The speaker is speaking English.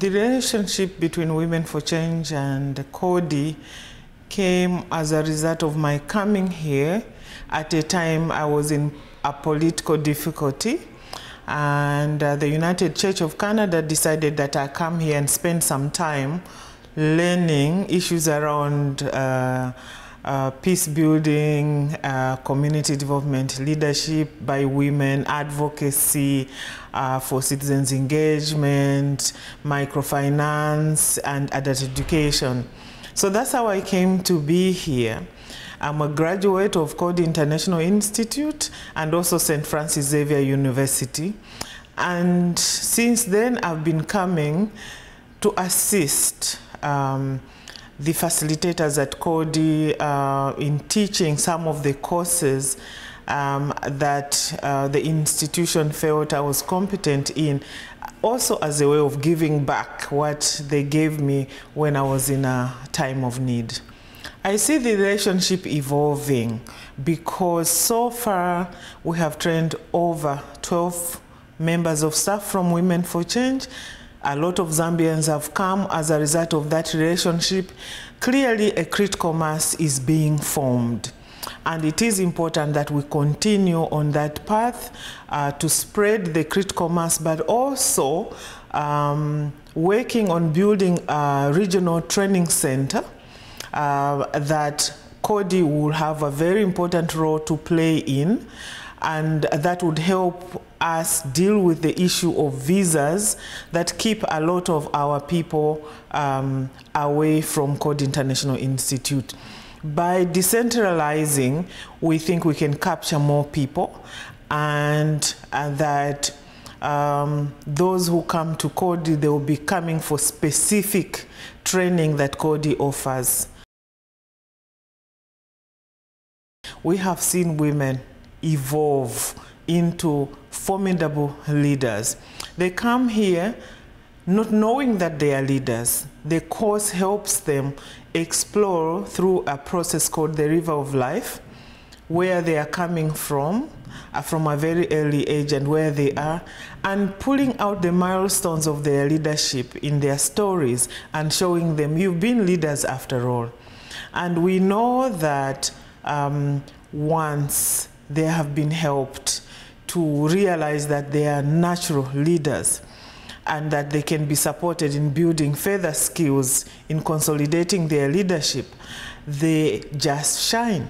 The relationship between Women for Change and Coady came as a result of my coming here at a time I was in a political difficulty. And uh, the United Church of Canada decided that I come here and spend some time learning issues around uh, uh, peace building, uh, community development, leadership by women, advocacy uh, for citizens engagement, microfinance, and adult education. So that's how I came to be here. I'm a graduate of Coady International Institute and also St. Francis Xavier University. And since then, I've been coming to assist um, the facilitators at Coady uh, in teaching some of the courses um, that uh, the institution felt I was competent in, also as a way of giving back what they gave me when I was in a time of need. I see the relationship evolving because so far we have trained over 12 members of staff from Women for Change a lot of Zambians have come as a result of that relationship. Clearly, a critical mass is being formed. And it is important that we continue on that path uh, to spread the critical mass, but also um, working on building a regional training center uh, that Coady will have a very important role to play in and that would help us deal with the issue of visas that keep a lot of our people um, away from Coady International Institute. By decentralizing, we think we can capture more people and, and that um, those who come to Coady, they will be coming for specific training that Coady offers. We have seen women evolve into formidable leaders. They come here not knowing that they are leaders. The course helps them explore through a process called the River of Life, where they are coming from, uh, from a very early age and where they are, and pulling out the milestones of their leadership in their stories and showing them you've been leaders after all. And we know that um, once they have been helped to realize that they are natural leaders and that they can be supported in building further skills in consolidating their leadership, they just shine.